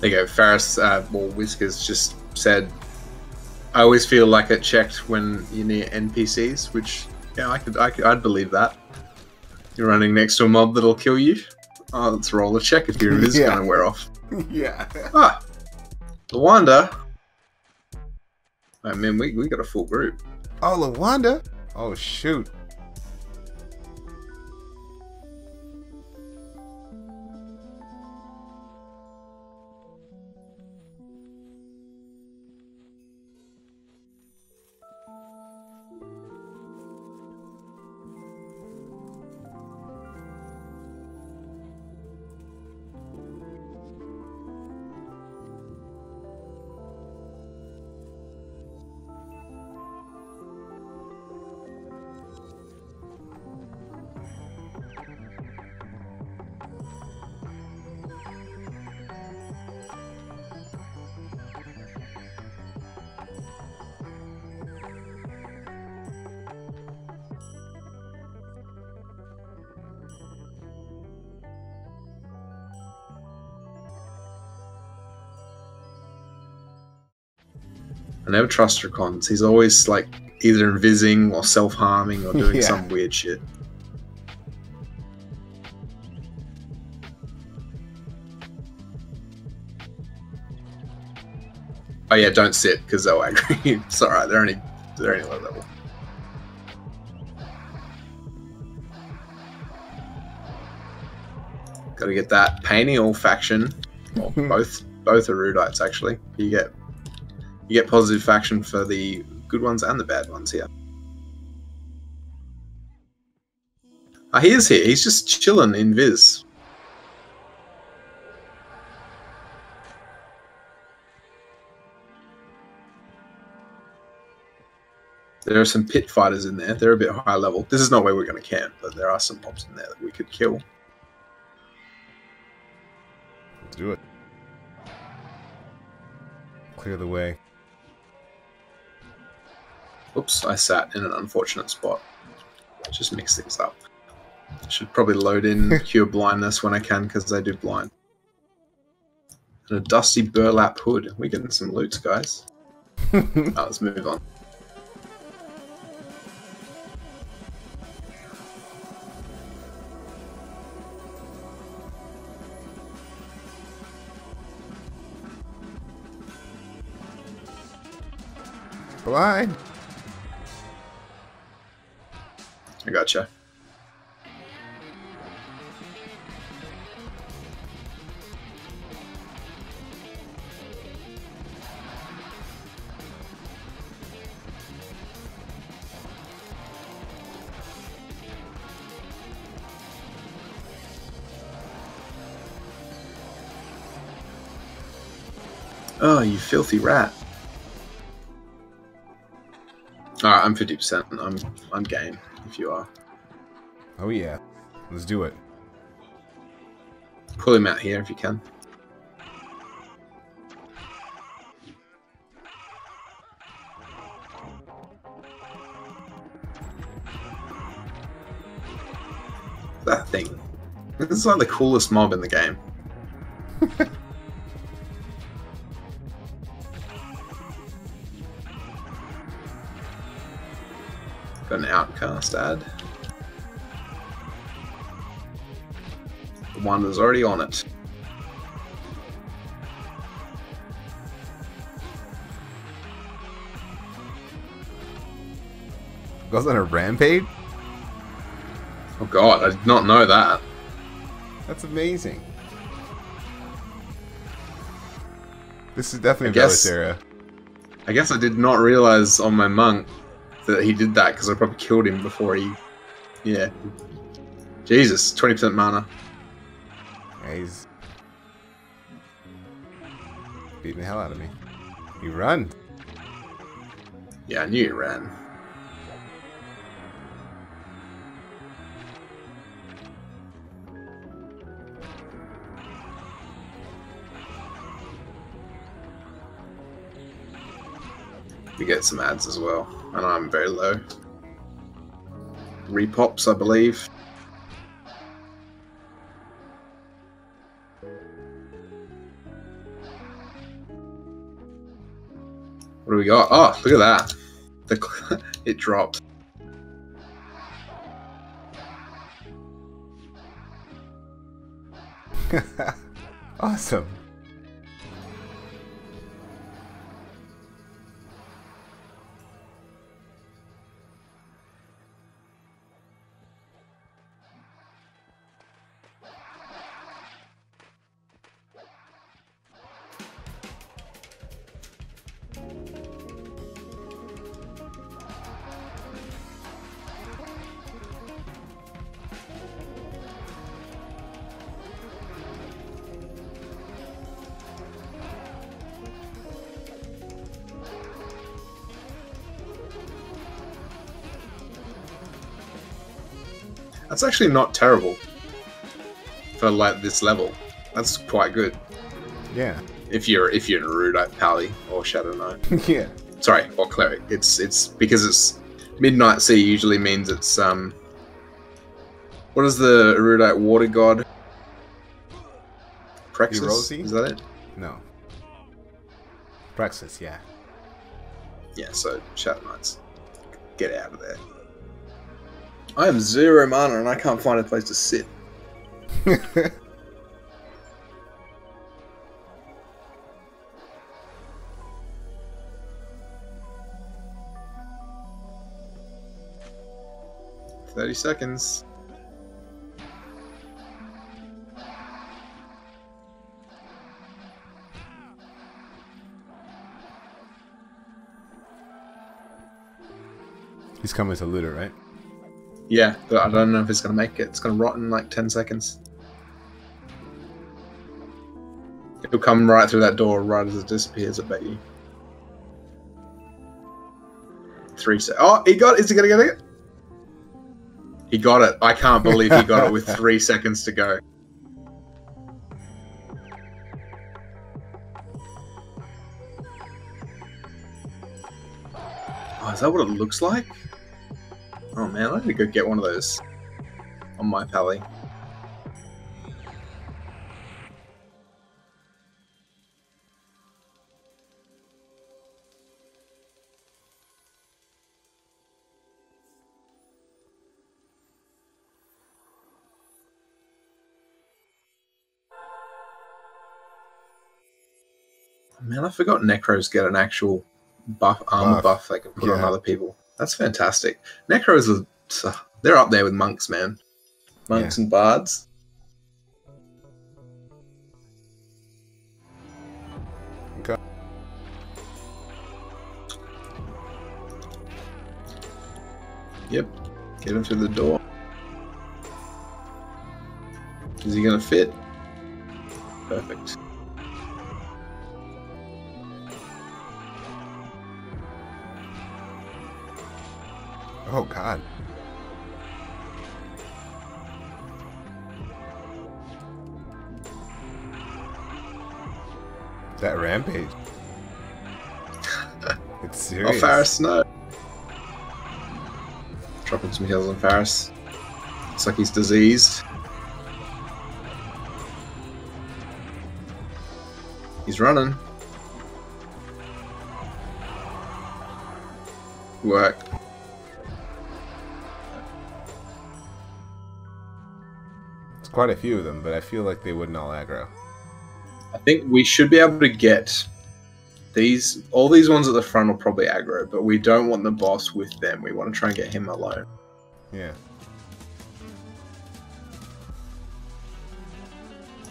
There you go. Ferris, uh, well, Whiskers just said, "I always feel like it checked when you're near NPCs," which yeah, I could, I could, I'd believe that. You're running next to a mob that'll kill you. Oh, let's roll a check if your invis Yeah. gonna wear off. yeah. Ah, Lawanda. I mean, we, we got a full group. Oh, Lawanda. Oh shoot. I never trust Dracons. He's always like either invising or self harming or doing Yeah. some weird shit. Oh yeah, don't sit because they'll aggro you. It's alright, they're only they're only low level. Gotta get that Paineel faction. Well, both both are Rudites actually. You get you get positive faction for the good ones and the bad ones here. Ah, he is here. He's just chilling in Viz. There are some pit fighters in there. They're a bit high level. This is not where we're going to camp, but there are some mobs in there that we could kill. Let's do it. Clear the way. Oops, I sat in an unfortunate spot. Just mix things up. Should probably load in cure blindness when I can because I do blind. And a dusty burlap hood. We're getting some loots, guys. Oh, let's move on. Blind. I gotcha. Oh, you filthy rat. I'm 50%. I'm I'm game, if you are. Oh yeah. Let's do it. Pull him out here if you can. That thing. This is like the coolest mob in the game. Outcast ad. The one that's already on it. Goes on a rampage? Oh god, I did not know that. That's amazing. This is definitely I guess- Belisara. I guess I did not realize on my monk that he did that because I probably killed him before he. Yeah. Jesus, 20% mana. Yeah, he's beating the hell out of me. You run. Yeah, I knew you ran. to get some ads as well, and I'm very low. Repops, I believe. What do we got? Oh, look at that. The, it dropped. awesome. That's actually not terrible for like this level. That's quite good. Yeah. If you're if you're an erudite pally or shadow knight. yeah. Sorry, or cleric. It's it's because it's midnight sea usually means it's um. What is the erudite water god? Prexus. Erosi? Is that it? No. Prexus, yeah. Yeah. So shadow knights, get out of there. I am zero mana and I can't find a place to sit. Thirty seconds. He's coming to it, right? Yeah, but I don't know if it's gonna make it. It's gonna rot in like ten seconds. It'll come right through that door right as it disappears. I bet you. Three se- Oh, he got. Is he gonna get it? He got it. I can't believe he got it with three seconds to go. Oh, is that what it looks like? Oh man, I need to go get one of those on my pally. Man, I forgot Necros get an actual buff armor Buff. buff, they can put on other people. That's fantastic. Necros are they're up there with monks, man. Monks and bards. Okay. Yep. Get him through the door. Is he gonna fit? Perfect. Oh god. That rampage. it's serious. Oh, serious. Faris, no. Dropping some heals on Faris. Looks like he's diseased. He's running. Work. It's quite a few of them, but I feel like they wouldn't all aggro. I think we should be able to get these. All these ones at the front will probably aggro, but we don't want the boss with them. We want to try and get him alone. Yeah.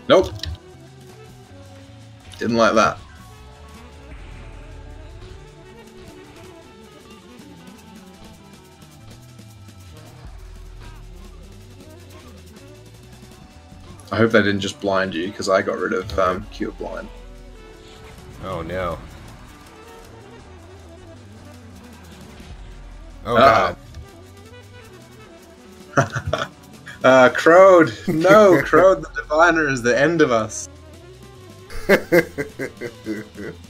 Nope. Didn't like that. I hope they didn't just blind you because I got rid of um, cure blind. Oh no. Oh Uh-oh. god. Uh, Crowd! No, Crowd the Diviner is the end of us.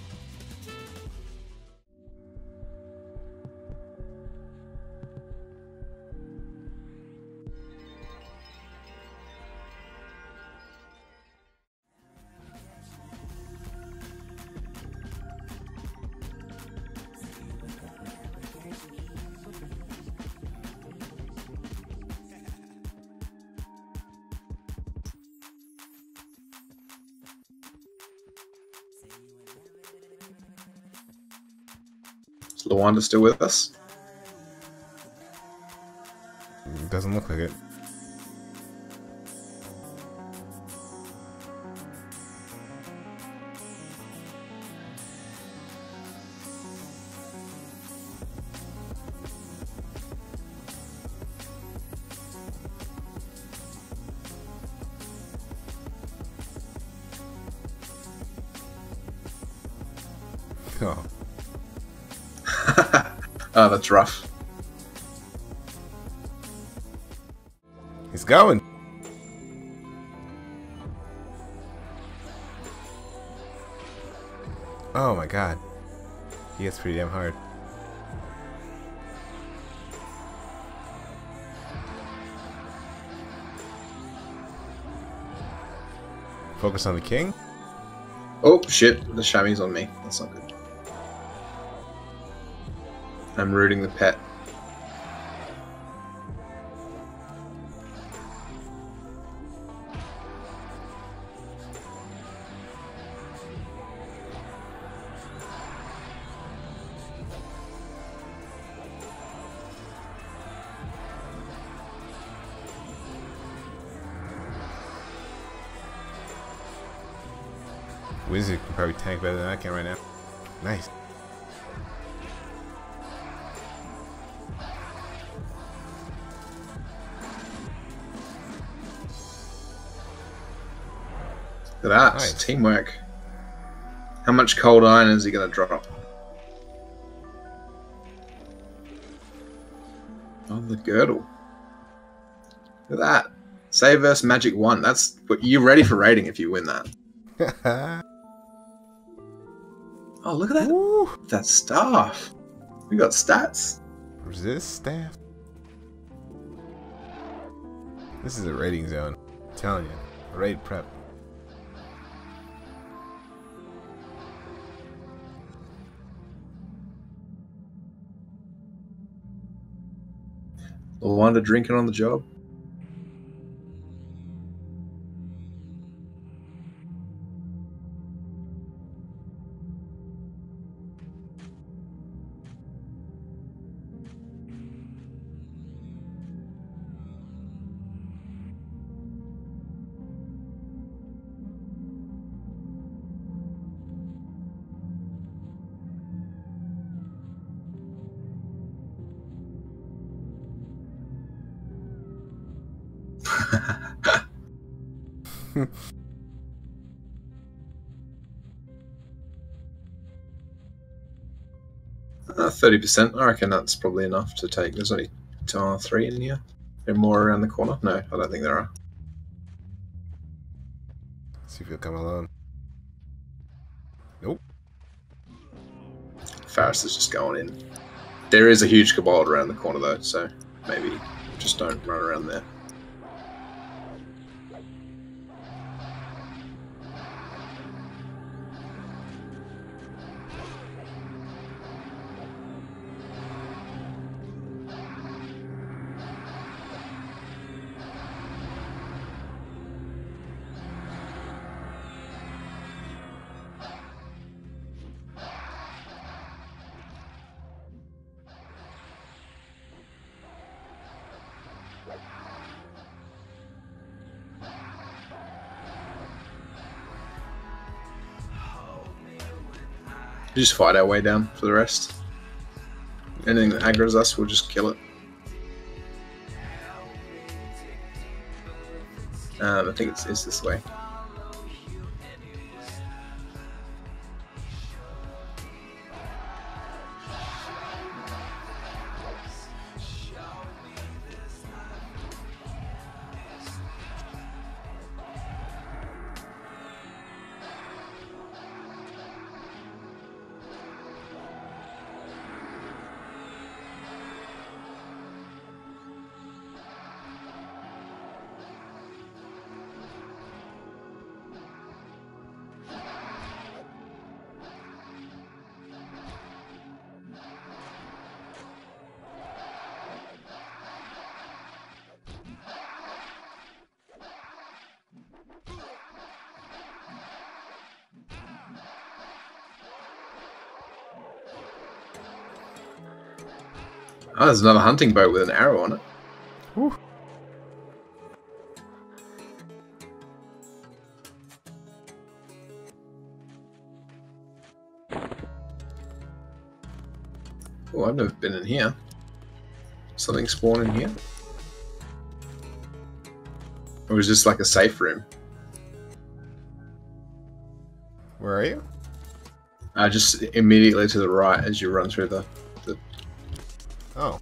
Lawanda still with us? Doesn't look like it. Oh, that's rough. he's going. Oh my god. He gets pretty damn hard. Focus on the king. Oh shit, the chamois on me. That's not good. I'm rooting the pet. Wizard can probably tank better than I can right now. Nice. Look at that. Nice. Teamwork. How much cold iron is he going to drop? Oh, the girdle. Look at that. Save versus Magic 1. That's you're ready for raiding if you win that. Oh, look at that. Woo! That staff. We got stats. Resist staff. This is a raiding zone. I'm telling you. Raid prep. Lawanda drinking on the job. Uh, Thirty percent. I reckon that's probably enough to take. There's only two or three in here. There more around the corner. No, I don't think there are. See if he'll come along. Nope. Faris is just going in. There is a huge kobold around the corner though, so maybe just don't run around there. Just fight our way down for the rest. Anything that aggro's us, we'll just kill it. Um, I think it's, it's this way. Oh, there's another hunting boat with an arrow on it. Oh, I've never been in here. Something spawn in here? Or was this like a safe room? Where are you? Uh, just immediately to the right as you run through the. Oh.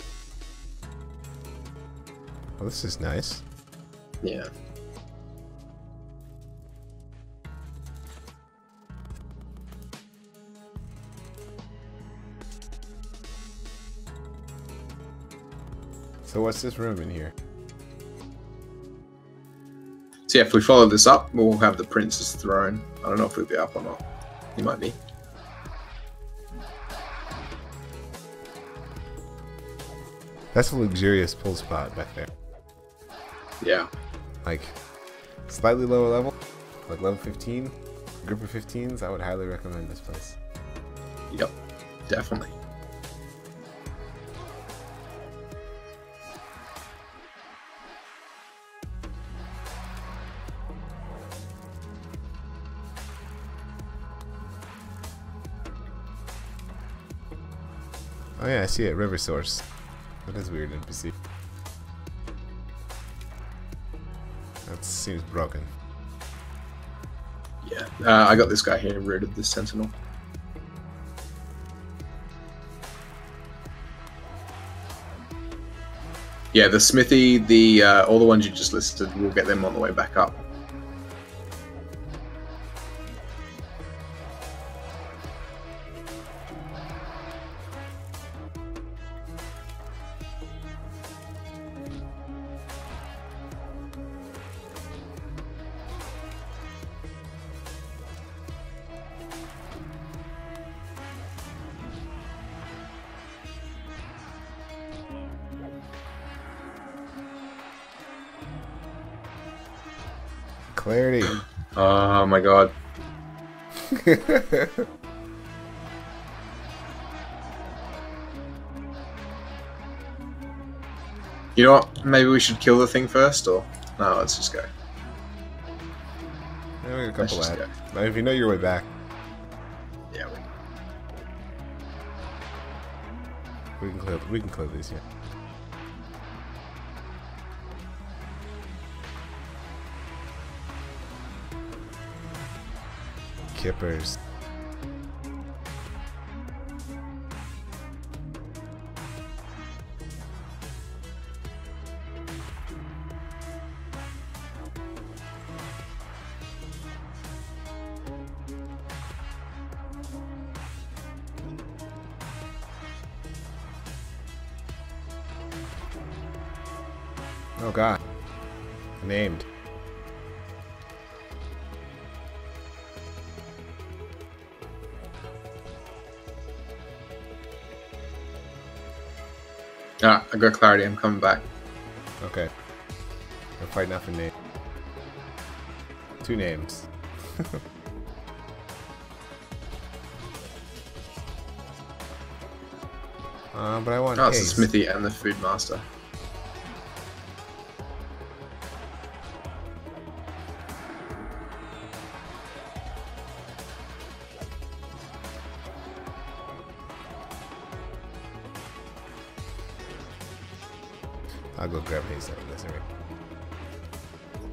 Well, this is nice. yeah. So what's this room in here? So yeah, if we follow this up, we'll have the prince's throne. I don't know if we'll be up or not. He might be. That's a luxurious pull spot back there. Yeah. Like, slightly lower level, like level 15, group of 15s. I would highly recommend this place. Yep. Definitely. Oh yeah, I see it. River Source. That is weird NPC. That seems broken. Yeah. Uh, I got this guy here, rooted this sentinel. Yeah, the smithy, the uh, all the ones you just listed, we'll get them on the way back up. Clarity. Oh my god. You know what? Maybe we should kill the thing first, or no? Let's just go. Yeah, we got a Let's couple just go. Now, if you know your way back, Yeah. We... we can clear. We can clear these. Yeah. Kippers. Ah, I got clarity. I'm coming back. Okay. I'm fighting off a name. Two names. uh, but I want Oh, it's the smithy and the food master.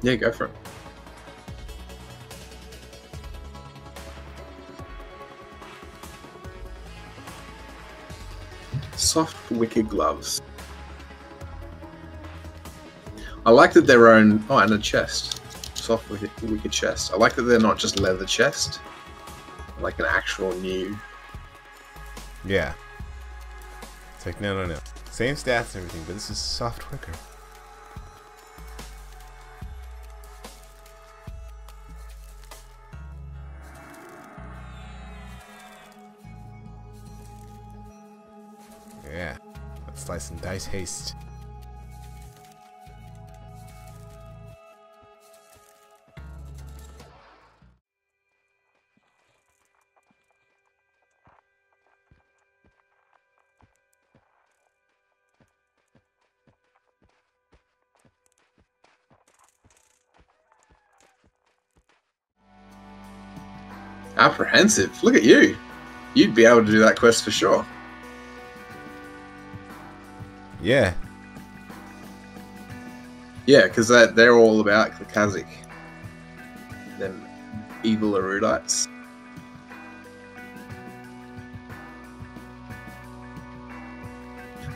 Yeah, go for it. Soft wicker gloves. I like that their own. Oh, and a chest. Soft wicker, wicked chest. I like that they're not just leather chest. Like an actual new. Yeah. It's like, no, no, no. Same stats and everything, but this is soft wicker. nice haste. Apprehensive. Look at you. You'd be able to do that quest for sure. Yeah. Yeah, because they're, they're all about the Cazic. Them evil erudites.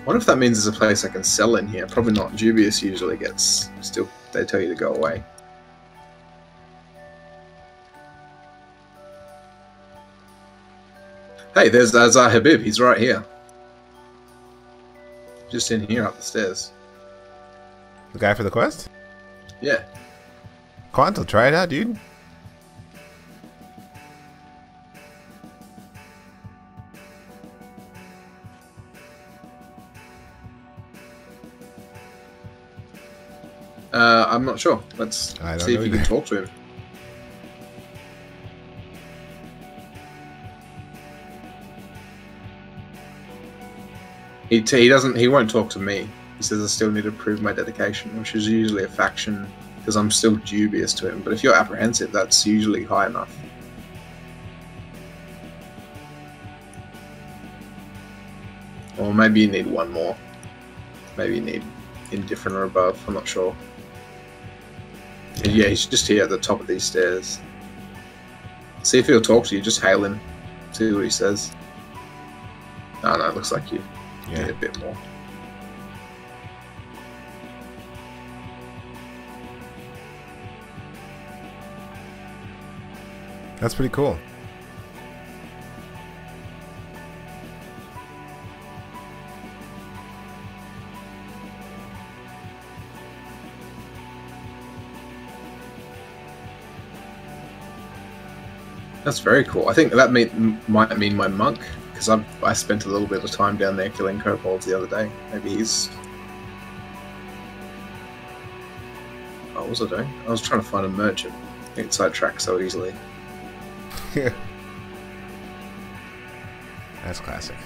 What if that means there's a place I can sell in here. Probably not. Dubious usually gets still. They tell you to go away. Hey, there's Azar Habib. He's right here. Just in here up the stairs. The guy for the quest? Yeah. Quanto, try it out, dude. Uh, I'm not sure. Let's see if you can talk to him. He, he doesn't. He won't talk to me. He says I still need to prove my dedication, which is usually a faction because I'm still dubious to him. But if you're apprehensive, that's usually high enough. Or maybe you need one more. Maybe you need indifferent or above. I'm not sure. Yeah, he's just here at the top of these stairs. See if he'll talk to you. Just hail him. See what he says. Oh no, it looks like you Yeah. a bit more. That's pretty cool. That's very cool. I think that may, might mean my monk because I I spent a little bit of time down there killing kobolds the other day. Maybe he's. What was I doing? I was trying to find a merchant. I get sidetracked so easily. Yeah. That's classic.